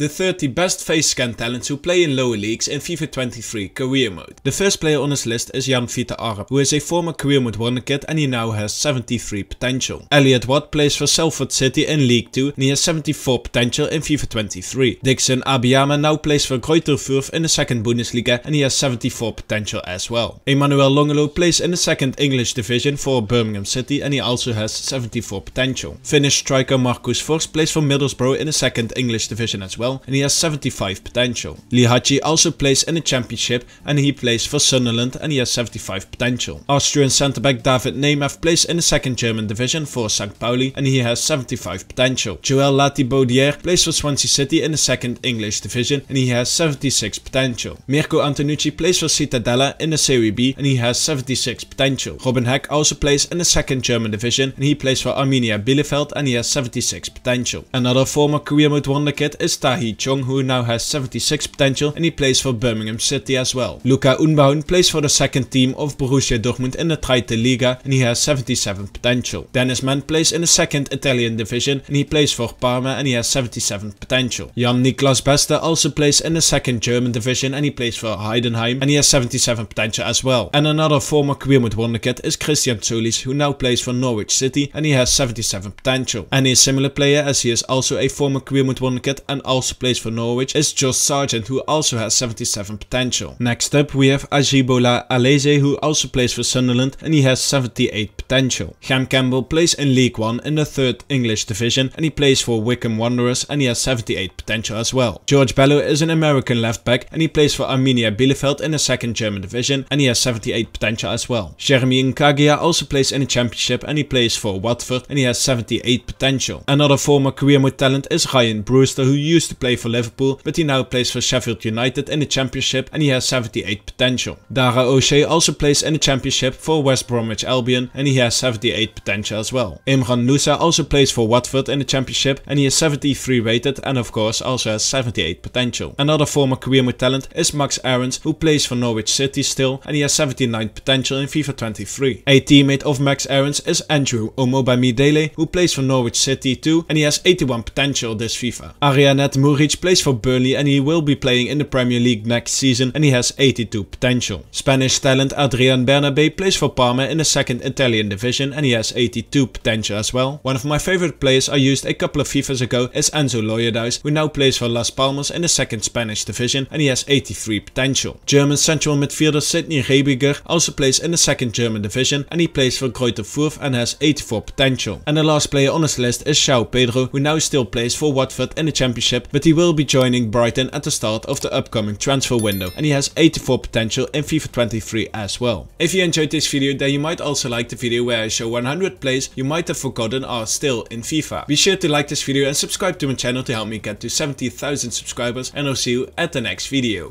The 30 best face scan talents who play in lower leagues in FIFA 23 career mode. The first player on this list is Jann-Fiete Arp, who is a former career mode wonderkid and he now has 73 potential. Elliot Watt plays for Salford City in League 2 and he has 74 potential in FIFA 23. Dickson Abiama now plays for Greuther Fürth in the second Bundesliga and he has 74 potential as well. Emmanuel Longelo plays in the second English division for Birmingham City and he also has 74 potential. Finnish striker Marcus Forss plays for Middlesbrough in the second English division as well and he has 75 potential. Lihadji also plays in the championship and he plays for Sunderland and he has 75 potential. Austrian centre back David Nemeth plays in the second German division for St. Pauli and he has 75 potential. Joel Latibeaudiere plays for Swansea City in the second English division and he has 76 potential. Mirko Antonucci plays for Cittadella in the Serie B and he has 76 potential. Robin Hack also plays in the second German division and he plays for Arminia Bielefeld and he has 76 potential. Another former career mode wonderkid is Tahith Chong who now has 76 potential and he plays for Birmingham City as well. Luca Unbehaun plays for the second team of Borussia Dortmund in the Zweite Liga and he has 77 potential. Dennis Man plays in the second Italian division and he plays for Parma and he has 77 potential. Jan Niklas Beste also plays in the second German division and he plays for Heidenheim and he has 77 potential as well. And another former mode wonderkid is Christos Tzolis who now plays for Norwich City and he has 77 potential. And a similar player as he is also a former mode wonderkid and also plays for Norwich is Josh Sargent who also has 77 potential. Next up we have Ajibola Alese who also plays for Sunderland and he has 78 potential. Cam Campbell plays in League 1 in the 3rd English division and he plays for Wycombe Wanderers and he has 78 potential as well. George Bello is an American left back and he plays for Arminia Bielefeld in the 2nd German division and he has 78 potential as well. Jeremy Ngakia also plays in the championship and he plays for Watford and he has 78 potential. Another former career mode talent is Ryan Brewster who used to play for Liverpool but he now plays for Sheffield United in the championship and he has 78 potential. Dara O'Shea also plays in the championship for West Bromwich Albion and he has 78 potential as well. Imran Nusa also plays for Watford in the championship and he is 73 rated and of course also has 78 potential. Another former career mode talent is Max Aarons who plays for Norwich City still and he has 79 potential in FIFA 23. A teammate of Max Aarons is Andrew Omobamidele who plays for Norwich City too and he has 81 potential this FIFA. Arijanet Muric plays for Burnley and he will be playing in the Premier League next season and he has 82 potential. Spanish talent Adrian Bernabe plays for Parma in the second Italian division and he has 82 potential as well. One of my favorite players I used a couple of FIFAs ago is Enzo Loiodice who now plays for Las Palmas in the second Spanish division and he has 83 potential. German central midfielder Sidney Raebiger also plays in the second German division and he plays for Greuther Fürth and has 84 potential. And the last player on this list is João Pedro who now still plays for Watford in the championship but he will be joining Brighton at the start of the upcoming transfer window and he has 84 potential in FIFA 23 as well. If you enjoyed this video then you might also like the video where I show 100 plays you might have forgotten are still in FIFA. Be sure to like this video and subscribe to my channel to help me get to 70,000 subscribers and I'll see you at the next video.